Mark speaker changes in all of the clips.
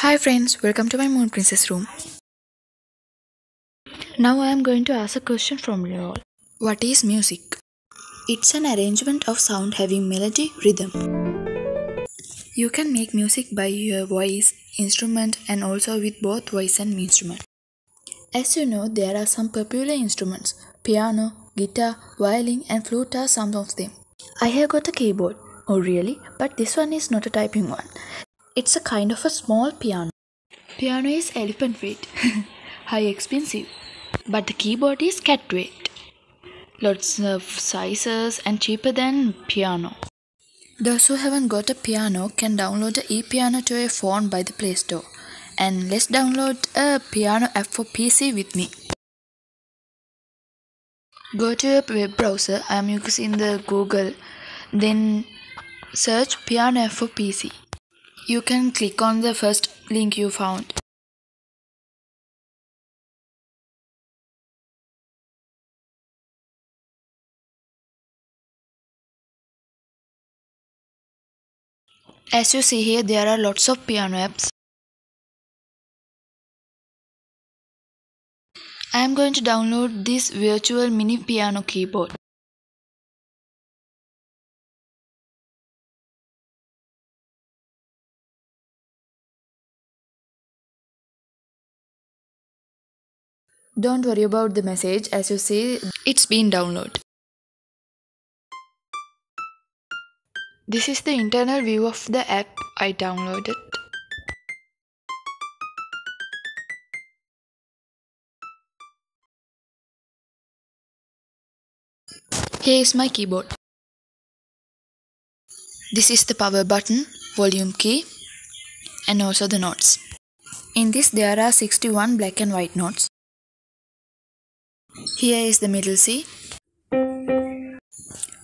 Speaker 1: Hi friends, welcome to my Moon Princess room. Now I am going to ask a question from you all. What is music? It's an arrangement of sound having melody, rhythm. You can make music by your voice, instrument and also with both voice and instrument. As you know, there are some popular instruments. Piano, guitar, violin and flute are some of them. I have got a keyboard. Oh really? But this one is not a typing one. It's a kind of a small piano. Piano is elephant weight. High expensive. But the keyboard is cat weight. Lots of sizes and cheaper than piano. Those who haven't got a piano can download the e-piano to a phone by the Play Store. And let's download a piano app for PC with me. Go to your web browser. I am using the Google. Then search piano app for PC. You can click on the first link you found. As you see here, there are lots of piano apps. I am going to download this virtual mini piano keyboard. Don't worry about the message as you see it's been downloaded. This is the internal view of the app I downloaded. Here is my keyboard. This is the power button, volume key and also the notes. In this there are 61 black and white notes. Here is the middle C.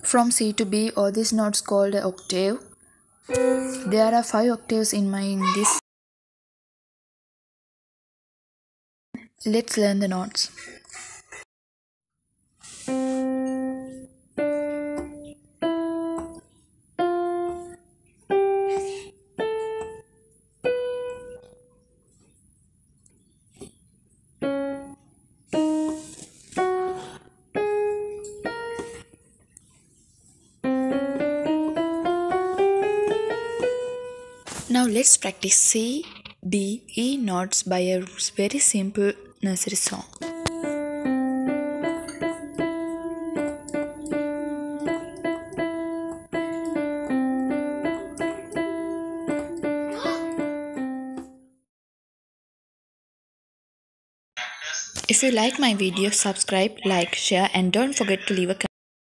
Speaker 1: From C to B all these notes called an octave. There are 5 octaves in my in this. Let's learn the notes. Now let's practice C, D, E notes by a very simple nursery song. If you like my video, subscribe, like, share and don't forget to leave a comment.